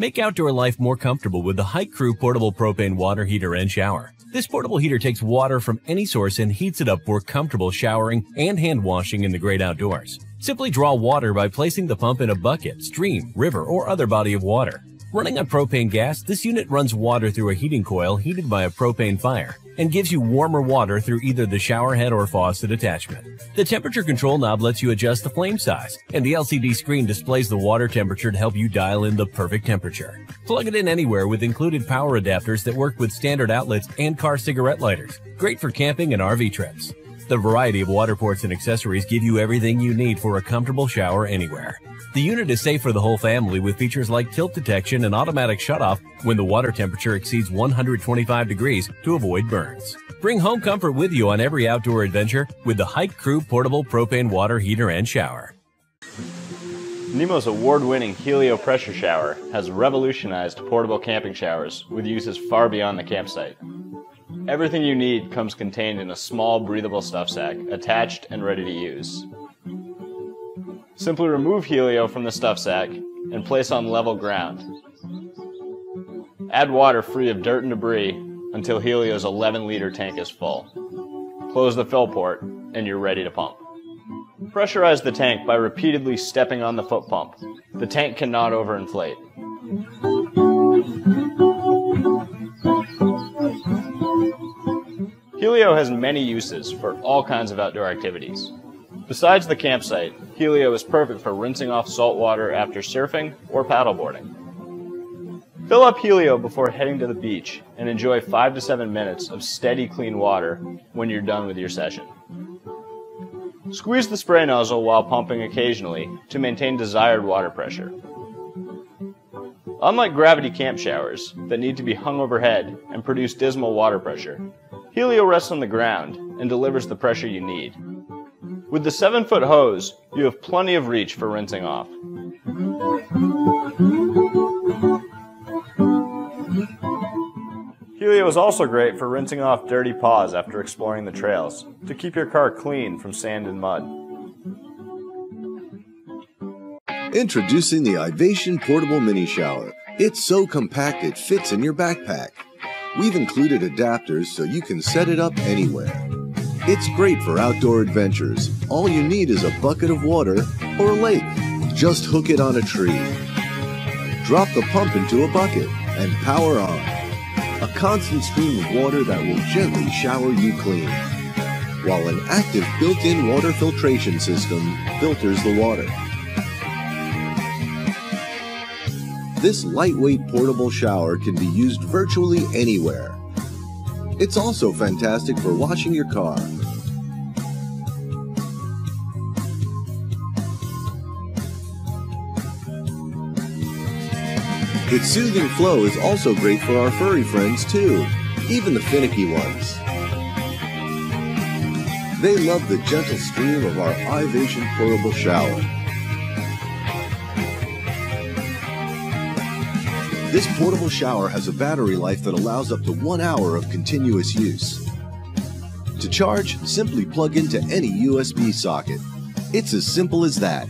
Make outdoor life more comfortable with the Hike Crew portable propane water heater and shower. This portable heater takes water from any source and heats it up for comfortable showering and hand washing in the great outdoors. Simply draw water by placing the pump in a bucket, stream, river, or other body of water. Running on propane gas, this unit runs water through a heating coil heated by a propane fire and gives you warmer water through either the shower head or faucet attachment. The temperature control knob lets you adjust the flame size, and the LCD screen displays the water temperature to help you dial in the perfect temperature. Plug it in anywhere with included power adapters that work with standard outlets and car cigarette lighters. Great for camping and RV trips. The variety of water ports and accessories give you everything you need for a comfortable shower anywhere. The unit is safe for the whole family with features like tilt detection and automatic shutoff when the water temperature exceeds 125 degrees to avoid burns. Bring home comfort with you on every outdoor adventure with the Hike Crew portable propane water heater and shower. Nemo's award-winning Helio pressure shower has revolutionized portable camping showers with uses far beyond the campsite. Everything you need comes contained in a small breathable stuff sack, attached and ready to use. Simply remove Helio from the stuff sack and place on level ground. Add water free of dirt and debris until Helio's 11 liter tank is full. Close the fill port and you're ready to pump. Pressurize the tank by repeatedly stepping on the foot pump. The tank cannot overinflate. Helio has many uses for all kinds of outdoor activities. Besides the campsite, Helio is perfect for rinsing off salt water after surfing or paddleboarding. Fill up Helio before heading to the beach and enjoy 5 to 7 minutes of steady clean water when you're done with your session. Squeeze the spray nozzle while pumping occasionally to maintain desired water pressure. Unlike gravity camp showers that need to be hung overhead and produce dismal water pressure, Helio rests on the ground and delivers the pressure you need. With the 7 foot hose, you have plenty of reach for rinsing off. Helio is also great for rinsing off dirty paws after exploring the trails, to keep your car clean from sand and mud. Introducing the Ivation Portable Mini Shower. It's so compact it fits in your backpack. We've included adapters so you can set it up anywhere. It's great for outdoor adventures. All you need is a bucket of water or a lake. Just hook it on a tree. Drop the pump into a bucket and power on. A constant stream of water that will gently shower you clean. While an active built-in water filtration system filters the water. This lightweight portable shower can be used virtually anywhere it's also fantastic for washing your car. Its soothing flow is also great for our furry friends too, even the finicky ones. They love the gentle stream of our Ivation portable shower. This portable shower has a battery life that allows up to one hour of continuous use. To charge, simply plug into any USB socket. It's as simple as that.